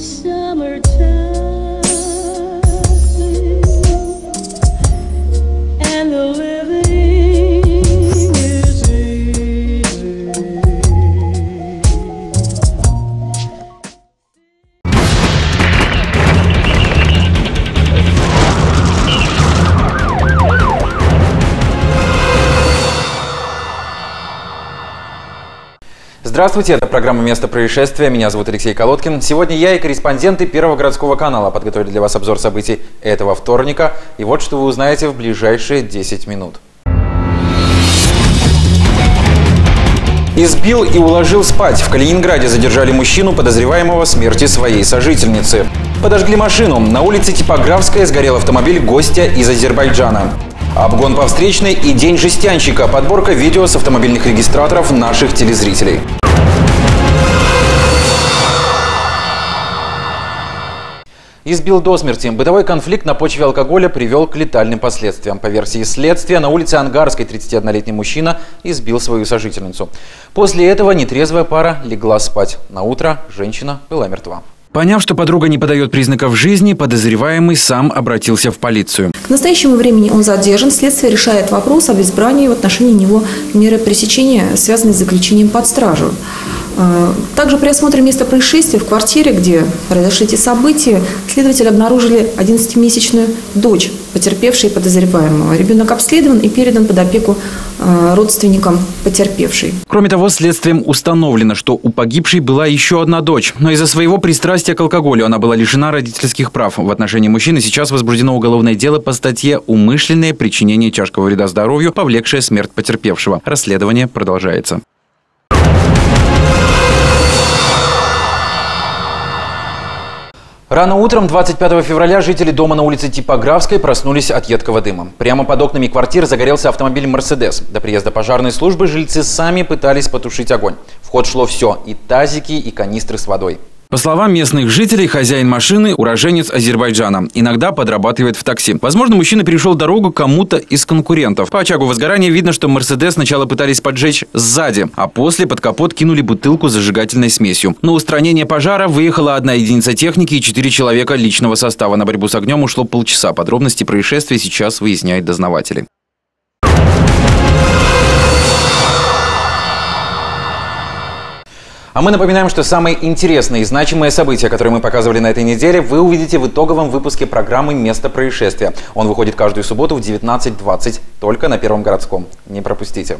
summertime Здравствуйте, это программа «Место происшествия». Меня зовут Алексей Колодкин. Сегодня я и корреспонденты Первого городского канала подготовили для вас обзор событий этого вторника. И вот что вы узнаете в ближайшие 10 минут. Избил и уложил спать. В Калининграде задержали мужчину, подозреваемого в смерти своей сожительницы. Подожгли машину. На улице Типографская сгорел автомобиль гостя из Азербайджана. Обгон по встречной и день жестянщика. Подборка видео с автомобильных регистраторов наших телезрителей. Избил до смерти. Бытовой конфликт на почве алкоголя привел к летальным последствиям. По версии следствия, на улице Ангарской 31-летний мужчина избил свою сожительницу. После этого нетрезвая пара легла спать. На утро женщина была мертва. Поняв, что подруга не подает признаков жизни, подозреваемый сам обратился в полицию. К настоящему времени он задержан. Следствие решает вопрос об избрании в отношении него меры пресечения, связанной с заключением под стражу. Э, Также при осмотре места происшествия в квартире, где произошли эти события, следователи обнаружили 11-месячную дочь потерпевшей и подозреваемого. Ребенок обследован и передан под опеку э, родственникам потерпевшей. Кроме того, следствием установлено, что у погибшей была еще одна дочь. Но из-за своего пристрастия к алкоголю она была лишена родительских прав. В отношении мужчины сейчас возбуждено уголовное дело по статье «Умышленное причинение тяжкого вреда здоровью, повлекшее смерть потерпевшего». Расследование продолжается. Рано утром 25 февраля жители дома на улице Типографской проснулись от едкого дыма. Прямо под окнами квартир загорелся автомобиль «Мерседес». До приезда пожарной службы жильцы сами пытались потушить огонь. В ход шло все – и тазики, и канистры с водой. По словам местных жителей, хозяин машины – уроженец Азербайджана. Иногда подрабатывает в такси. Возможно, мужчина перешел дорогу кому-то из конкурентов. По очагу возгорания видно, что «Мерседес» сначала пытались поджечь сзади, а после под капот кинули бутылку с зажигательной смесью. На устранение пожара выехала одна единица техники и четыре человека личного состава. На борьбу с огнем ушло полчаса. Подробности происшествия сейчас выясняют дознаватели. А мы напоминаем, что самые интересные и значимые события, которые мы показывали на этой неделе, вы увидите в итоговом выпуске программы «Место происшествия». Он выходит каждую субботу в 19.20 только на Первом городском. Не пропустите.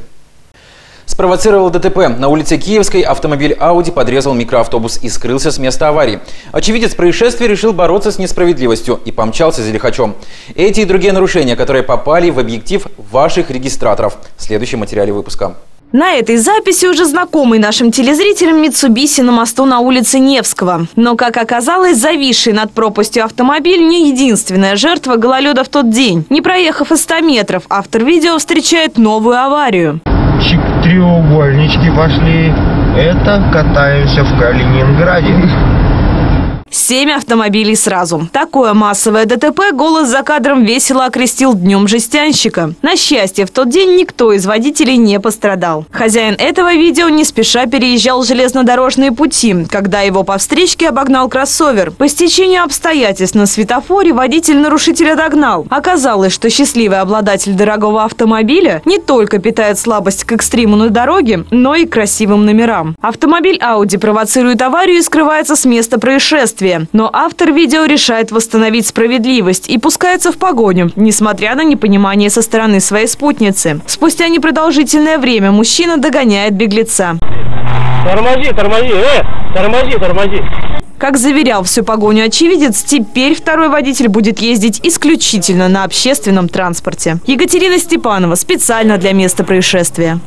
Спровоцировал ДТП. На улице Киевской автомобиль Audi подрезал микроавтобус и скрылся с места аварии. Очевидец происшествия решил бороться с несправедливостью и помчался за лихачом. Эти и другие нарушения, которые попали в объектив ваших регистраторов. В следующем материале выпуска. На этой записи уже знакомый нашим телезрителям Митсубиси на мосту на улице Невского. Но, как оказалось, зависший над пропастью автомобиль не единственная жертва гололеда в тот день. Не проехав и 100 метров, автор видео встречает новую аварию. Чик, треугольнички пошли. Это катаемся в Калининграде. Семь автомобилей сразу. Такое массовое ДТП голос за кадром весело окрестил днем жестянщика. На счастье, в тот день никто из водителей не пострадал. Хозяин этого видео не спеша переезжал железнодорожные пути, когда его по встречке обогнал кроссовер. По стечению обстоятельств на светофоре водитель нарушителя догнал. Оказалось, что счастливый обладатель дорогого автомобиля не только питает слабость к экстриму на дороге, но и красивым номерам. Автомобиль Audi провоцирует аварию и скрывается с места происшествия. Но автор видео решает восстановить справедливость и пускается в погоню, несмотря на непонимание со стороны своей спутницы. Спустя непродолжительное время мужчина догоняет беглеца. Тормози, тормози, э, тормози, тормози. Как заверял всю погоню очевидец, теперь второй водитель будет ездить исключительно на общественном транспорте. Екатерина Степанова специально для места происшествия.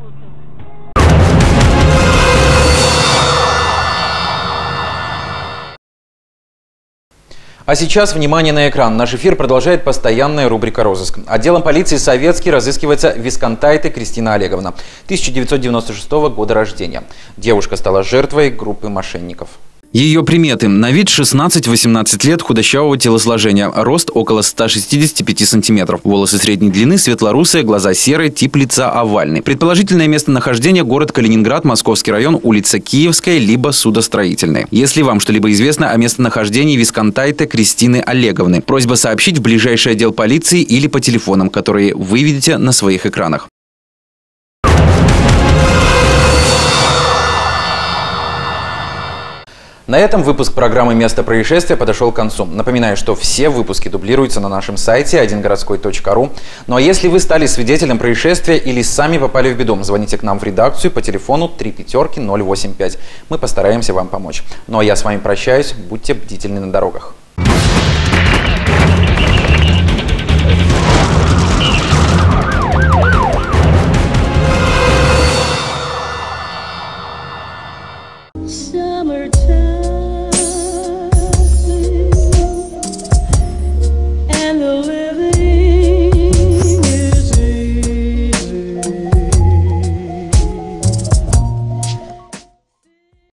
А сейчас внимание на экран. Наш эфир продолжает постоянная рубрика «Розыск». Отделом полиции «Советский» разыскивается Висконтайте Кристина Олеговна, 1996 года рождения. Девушка стала жертвой группы мошенников. Ее приметы. На вид 16-18 лет худощавого телосложения. Рост около 165 сантиметров. Волосы средней длины, светлорусые, глаза серые, тип лица овальный. Предположительное местонахождение – город Калининград, Московский район, улица Киевская, либо судостроительная. Если вам что-либо известно о местонахождении Висконтайте Кристины Олеговны, просьба сообщить в ближайший отдел полиции или по телефонам, которые вы видите на своих экранах. На этом выпуск программы «Место происшествия» подошел к концу. Напоминаю, что все выпуски дублируются на нашем сайте одингородской.ру. Ну а если вы стали свидетелем происшествия или сами попали в беду, звоните к нам в редакцию по телефону 3 пятерки 085. Мы постараемся вам помочь. Ну а я с вами прощаюсь. Будьте бдительны на дорогах.